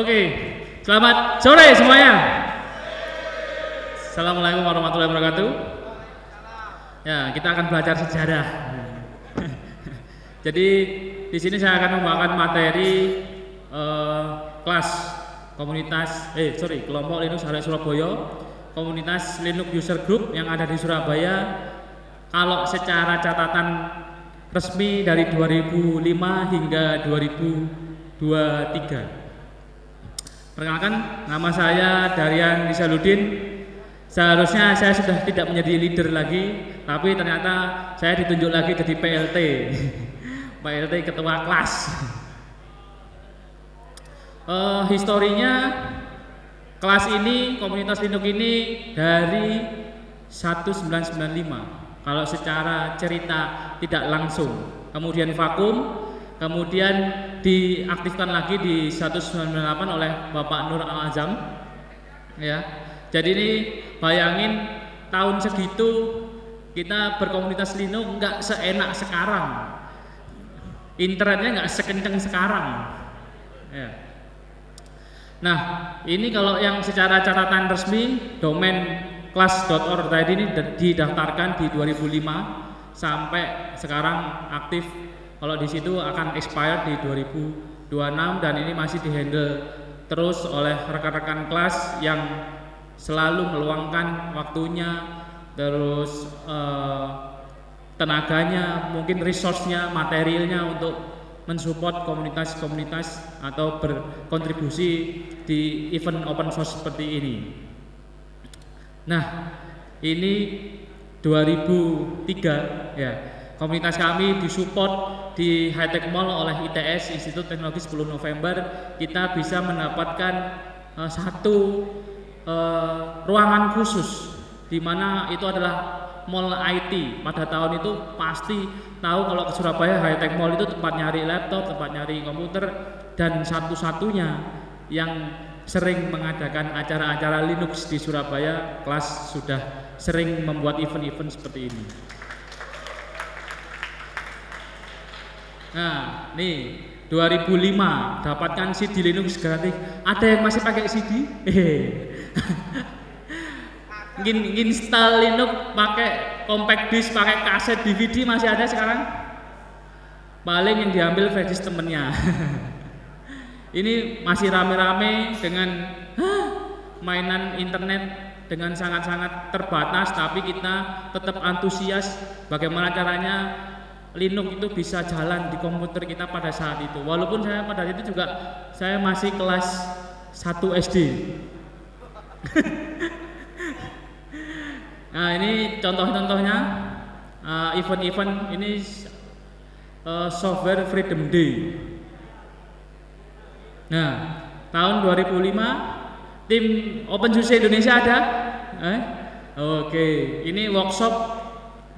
Oke, selamat sore semuanya. Assalamualaikum warahmatullahi wabarakatuh. Ya, kita akan belajar sejarah. Jadi di sini saya akan membawakan materi eh, kelas komunitas, eh sorry, kelompok Linux Harian Surabaya, komunitas Linux User Group yang ada di Surabaya. Kalau secara catatan resmi dari 2005 hingga 2023. Perkenalkan, nama saya Darian Risaludin. Seharusnya saya sudah tidak menjadi leader lagi, tapi ternyata saya ditunjuk lagi jadi PLT. PLT ketua kelas. Uh, historinya kelas ini, komunitas Linux ini dari 1995. Kalau secara cerita tidak langsung, kemudian vakum, kemudian diaktifkan lagi di 198 oleh Bapak Nur Al Azam. Ya. Jadi ini bayangin tahun segitu kita berkomunitas Linux nggak seenak sekarang. Internetnya nggak sekenceng sekarang. Ya. Nah ini kalau yang secara catatan resmi domain kelas.org tadi ini didaftarkan di 2005 sampai sekarang aktif kalau di situ akan expired di 2026 dan ini masih dihandle terus oleh rekan-rekan kelas yang selalu meluangkan waktunya terus eh, tenaganya, mungkin resource-nya, materialnya untuk mensupport komunitas-komunitas atau berkontribusi di event open source seperti ini. Nah, ini 2003 ya. Komunitas kami disupport di High Tech Mall oleh ITS Institut Teknologi 10 November kita bisa mendapatkan uh, satu uh, ruangan khusus di mana itu adalah mall IT pada tahun itu pasti tahu kalau ke Surabaya High Tech Mall itu tempat nyari laptop, tempat nyari komputer dan satu-satunya yang sering mengadakan acara-acara Linux di Surabaya kelas sudah sering membuat event-event seperti ini. Nah, nih 2005 dapatkan CD Linux gratis. Ada yang masih pakai CD? Ingin install Linux pakai compact disc, pakai kaset DVD masih ada sekarang? Paling yang diambil flash temennya. Ini masih rame-rame dengan mainan internet dengan sangat-sangat terbatas tapi kita tetap antusias bagaimana caranya Linux itu bisa jalan di komputer kita pada saat itu. Walaupun saya pada saat itu juga saya masih kelas 1 SD. nah ini contoh-contohnya uh, event-event ini uh, software Freedom Day. Nah tahun 2005 tim OpenSUSE Indonesia ada. Eh? Oke, okay. ini workshop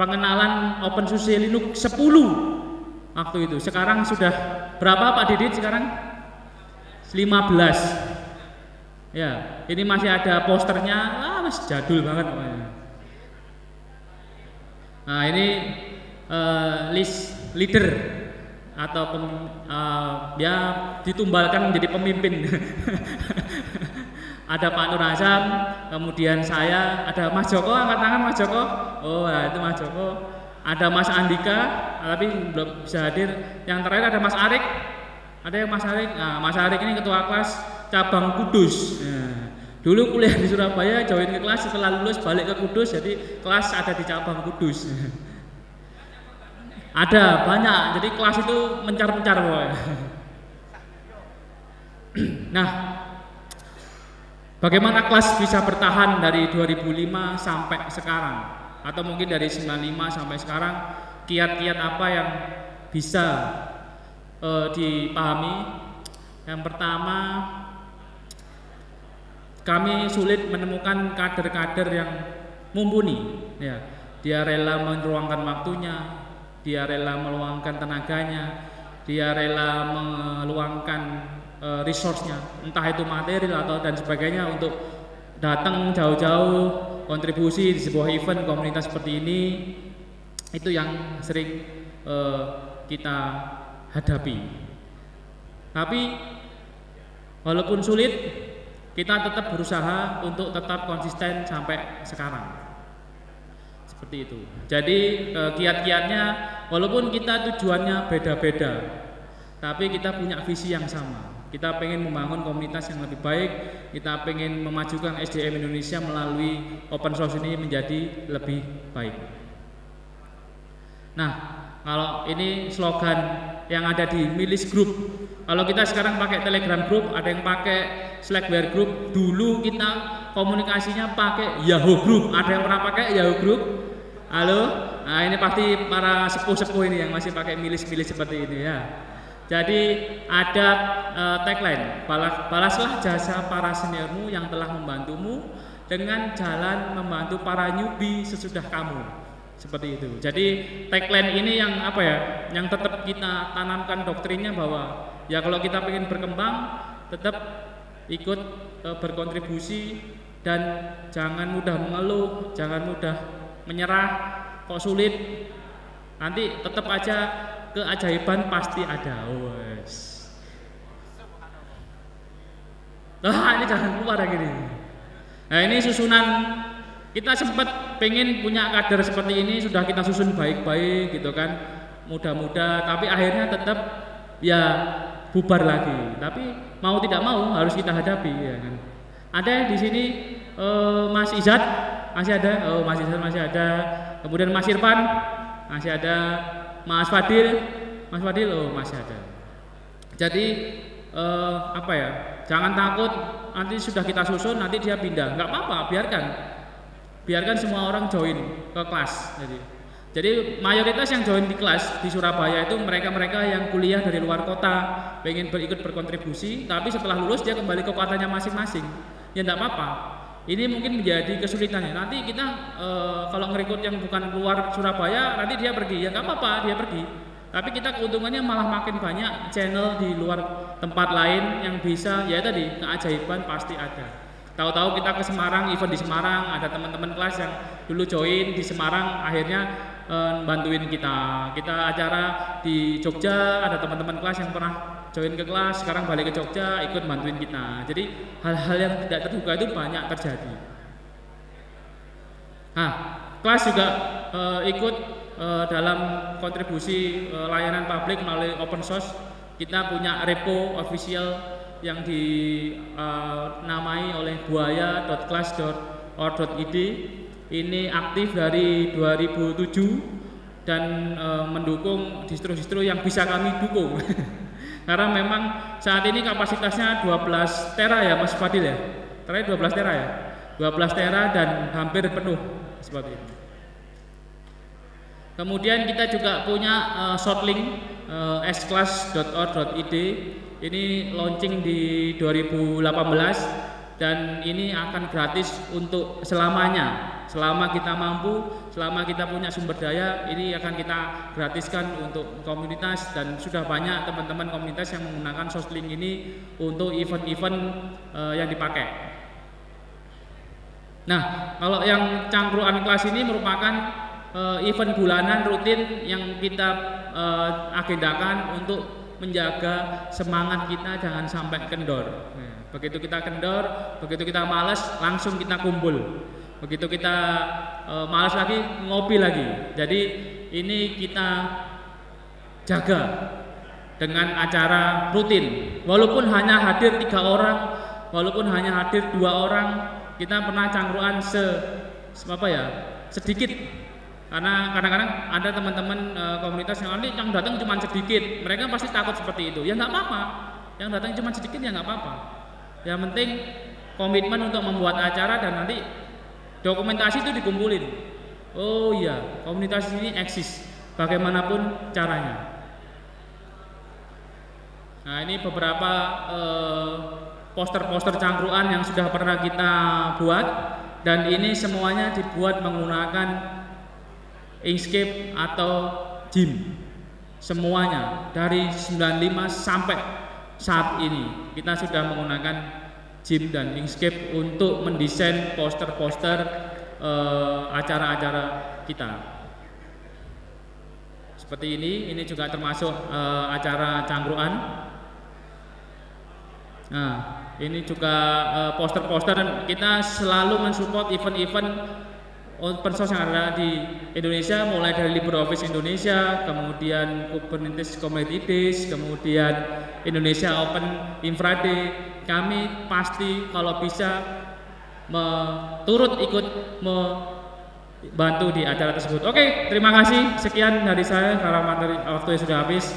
pengenalan OpenSUSE Linux 10 waktu itu. Sekarang sudah berapa Pak Didit sekarang? 15. Ya, ini masih ada posternya, ah masih jadul banget Nah, ini uh, list leader atau pem, uh, ya ditumbalkan menjadi pemimpin. ada Pak Nur Azam, kemudian saya, ada Mas Joko, angkat tangan Mas Joko. Oh, nah itu Mas Joko. Ada Mas Andika, tapi belum bisa hadir. Yang terakhir ada Mas Arik. Ada yang Mas Arik. Nah, Mas Arik ini ketua kelas cabang Kudus. Nah, dulu kuliah di Surabaya, join ke kelas setelah lulus balik ke Kudus, jadi kelas ada di cabang Kudus. ada banyak, jadi kelas itu mencar-mencar Nah, Bagaimana kelas bisa bertahan dari 2005 sampai sekarang atau mungkin dari 95 sampai sekarang kiat-kiat apa yang bisa uh, dipahami? Yang pertama kami sulit menemukan kader-kader yang mumpuni ya. Dia rela meluangkan waktunya, dia rela meluangkan tenaganya, dia rela meluangkan uh, resource-nya, entah itu material atau dan sebagainya untuk datang jauh-jauh kontribusi di sebuah event komunitas seperti ini itu yang sering uh, kita hadapi. Tapi walaupun sulit kita tetap berusaha untuk tetap konsisten sampai sekarang. Seperti itu. Jadi eh, kiat-kiatnya walaupun kita tujuannya beda-beda tapi kita punya visi yang sama kita pengen membangun komunitas yang lebih baik. Kita pengen memajukan SDM Indonesia melalui open source ini menjadi lebih baik. Nah kalau ini slogan yang ada di Milis Group. Kalau kita sekarang pakai Telegram Group ada yang pakai Slackware Group. Dulu kita komunikasinya pakai Yahoo Group. Ada yang pernah pakai Yahoo Group? Halo? Nah ini pasti para sepuh-sepuh ini yang masih pakai milis-milis seperti ini ya. Jadi ada uh, tagline, balas, balaslah jasa para seniormu yang telah membantumu dengan jalan membantu para newbie sesudah kamu. Seperti itu. Jadi tagline ini yang apa ya? Yang tetap kita tanamkan doktrinnya bahwa ya kalau kita ingin berkembang tetap ikut uh, berkontribusi dan jangan mudah mengeluh, jangan mudah menyerah kok sulit nanti tetap aja keajaiban pasti ada wes. Nah ini jangan keluar gini nah ini susunan. Kita sempat pengen punya kader seperti ini sudah kita susun baik-baik gitu kan. Muda-muda tapi akhirnya tetap ya bubar lagi. Tapi mau tidak mau harus kita hadapi ya kan. Ada di sini uh, Mas Izat masih ada? Oh masih masih ada. Kemudian Mas Irfan masih ada Mas Fadil Mas Fadil oh masih ada. Jadi eh, apa ya jangan takut nanti sudah kita susun nanti dia pindah. Nggak apa-apa biarkan. Biarkan semua orang join ke kelas jadi. Jadi mayoritas yang join di kelas di Surabaya itu mereka-mereka yang kuliah dari luar kota pengen berikut berkontribusi tapi setelah lulus dia kembali ke kotanya masing-masing. Ya enggak apa-apa ini mungkin menjadi kesulitannya. Nanti kita e, kalau ngerekrut yang bukan luar Surabaya, nanti dia pergi. Ya nggak apa-apa, dia pergi. Tapi kita keuntungannya malah makin banyak channel di luar tempat lain yang bisa ya tadi keajaiban pasti ada. Tahu-tahu kita ke Semarang, event di Semarang, ada teman-teman kelas yang dulu join di Semarang, akhirnya e, bantuin kita. Kita acara di Jogja, ada teman-teman kelas yang pernah join ke kelas, sekarang balik ke Jogja, ikut bantuin kita. Jadi hal-hal yang tidak terduga itu banyak terjadi. Nah, kelas juga e, ikut e, dalam kontribusi e, layanan publik melalui open source. Kita punya repo official yang dinamai oleh buaya.class.or.id. Ini aktif dari 2007 dan e, mendukung distro-distro yang bisa kami dukung. Karena memang saat ini kapasitasnya 12 tera ya Mas Fadil ya. Terakhir 12 tera ya. 12 tera dan hampir penuh seperti ini. Kemudian kita juga punya uh, shortlink uh, sclass.org.id ini launching di 2018 dan ini akan gratis untuk selamanya selama kita mampu, selama kita punya sumber daya, ini akan kita gratiskan untuk komunitas dan sudah banyak teman-teman komunitas yang menggunakan Soslink ini untuk event-event uh, yang dipakai. Nah, kalau yang cangkruan kelas ini merupakan uh, event bulanan rutin yang kita uh, agendakan untuk menjaga semangat kita jangan sampai kendor. Nah, begitu kita kendor, begitu kita malas, langsung kita kumpul. Begitu kita e, malas lagi ngopi lagi. Jadi ini kita jaga dengan acara rutin. Walaupun hanya hadir tiga orang walaupun hanya hadir dua orang kita pernah cangkruan se, se apa ya sedikit karena kadang-kadang ada teman-teman e, komunitas yang nanti yang datang cuma sedikit mereka pasti takut seperti itu ya nggak apa-apa yang datang cuma sedikit ya nggak apa-apa yang penting komitmen untuk membuat acara dan nanti Dokumentasi itu dikumpulin. Oh iya, komunitas ini eksis bagaimanapun caranya. Nah ini beberapa eh, poster-poster cangkruan yang sudah pernah kita buat dan ini semuanya dibuat menggunakan Inkscape atau Jim semuanya dari 95 sampai saat ini kita sudah menggunakan Jim dan Inkscape untuk mendesain poster-poster uh, acara-acara kita. Seperti ini, ini juga termasuk uh, acara cangkruan. Nah, ini juga eh, poster-poster dan kita selalu mensupport event-event open source yang ada di Indonesia mulai dari LibreOffice Indonesia, kemudian Kubernetes Community kemudian Indonesia Open Infra Day. Kami pasti kalau bisa turut ikut membantu di acara tersebut. Oke, terima kasih. Sekian dari saya karena materi waktunya sudah habis.